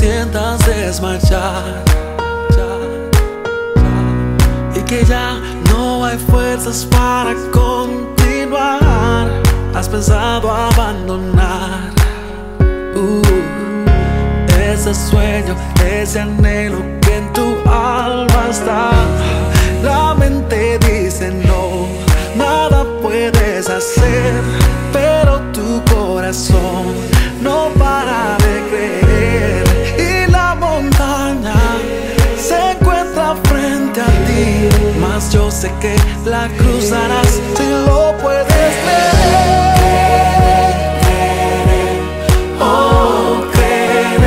desmayar. Y que ya no hay fuerzas para continuar. Has pensado abandonar. Uh, ese sueño, ese anhelo que en tu alma está. La mente dice no, nada puedes hacer, pero tu corazón yo sé que la cruzarás si lo puedes creer. Oh, creer,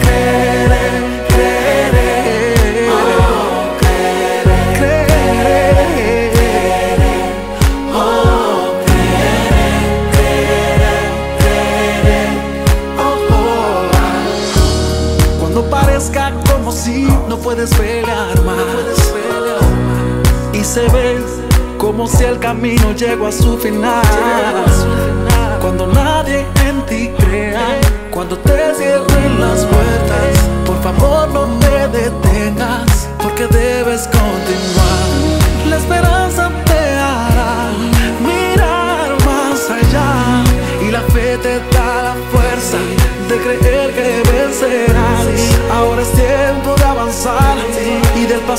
creer, creer. Oh, creer, creer. Oh, creer, creer. Oh, oh. Cuando parezca como si no puedes pelear más se ve como si el camino llegó a su final. Cuando nadie en ti crea, cuando te cierren las puertas, por favor no te detengas, porque debes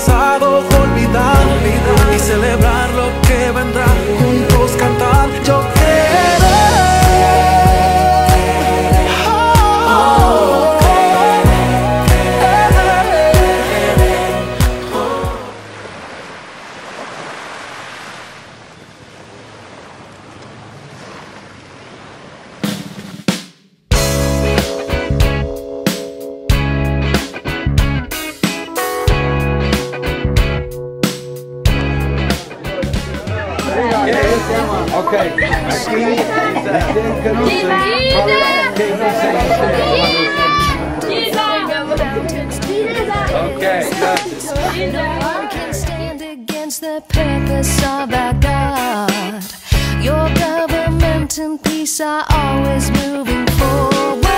pasado olvidar y celebrar lo que vendrá. Ok, aquí ustedes conocen. ¿Qué Ok, gracias. No one can stand against the purpose of our God. Your government and peace are always moving forward.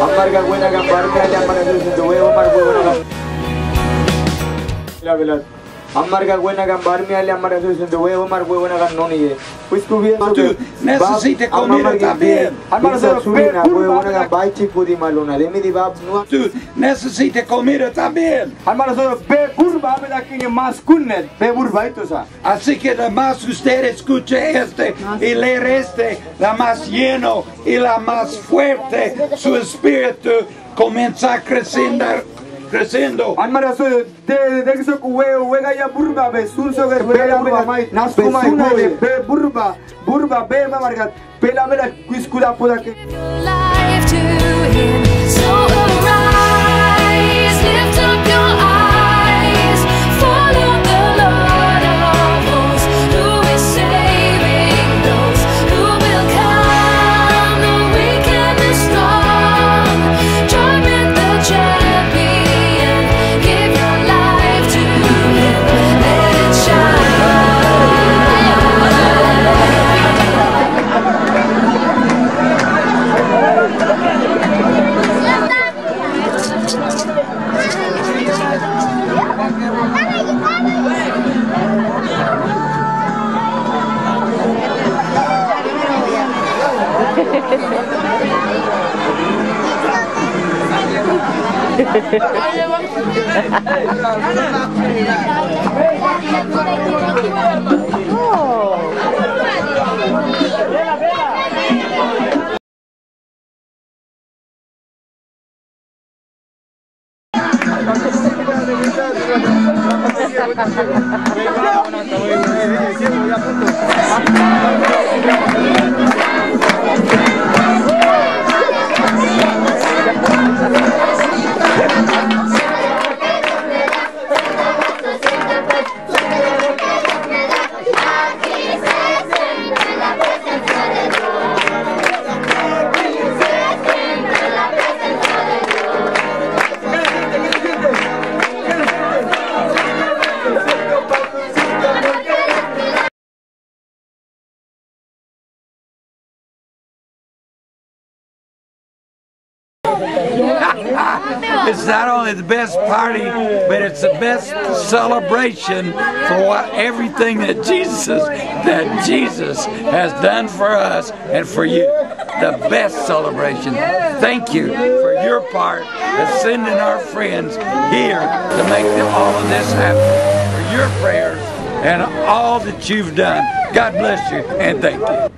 Amarga buena gambarga, le amarga tu huevo, amarga. buena La verdad. Amarga buena gambarga, le amarga tu huevo, amarga buena ganoni. Pues tú bien. Tú necesitas comida también. Amarga subina, buena gambai chico di malona. De mi di bab no. Tú necesitas comida también. Hermano, solo ve burba, me da que más kunnet. Ve burba esto sa. Así que la más usted escuche este y leer este, la más lleno y la más fuerte, su espíritu comienza creciendo, pela me da. Nas kuma ve burba, burba be mamarga. Pela me da quiscula poda que. life to Him. So Venga, It's not only the best party, but it's the best celebration for what everything that Jesus that Jesus has done for us and for you. The best celebration. Thank you for your part of sending our friends here to make all of this happen. For your prayers and all that you've done. God bless you and thank you.